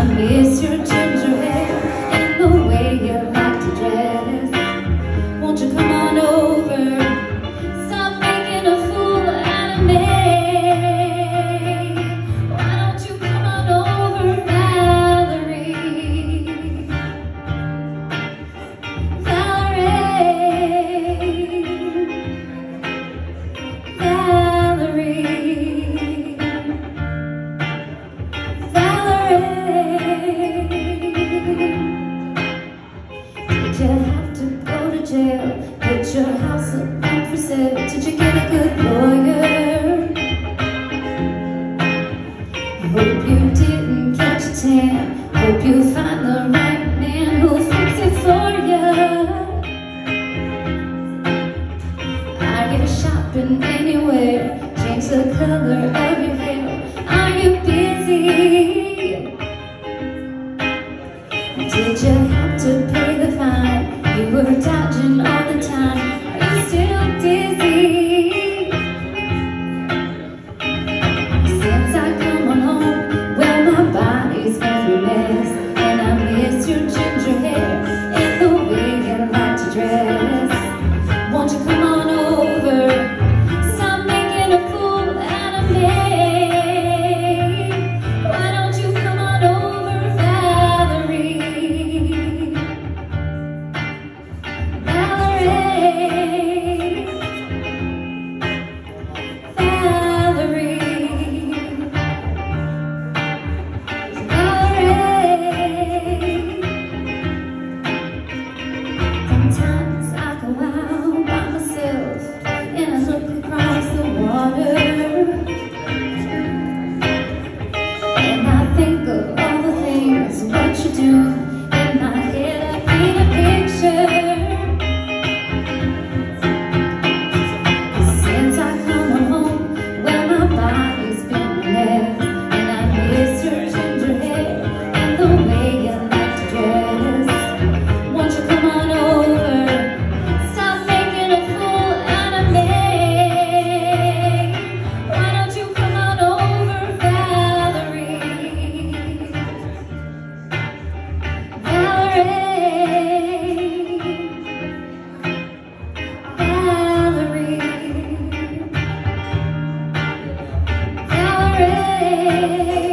I miss your touch. Your house up for sale? Did you get a good lawyer? I hope you didn't catch a tan. Hope you find the right man who'll fix it for you. I get shopping anywhere, change the color away.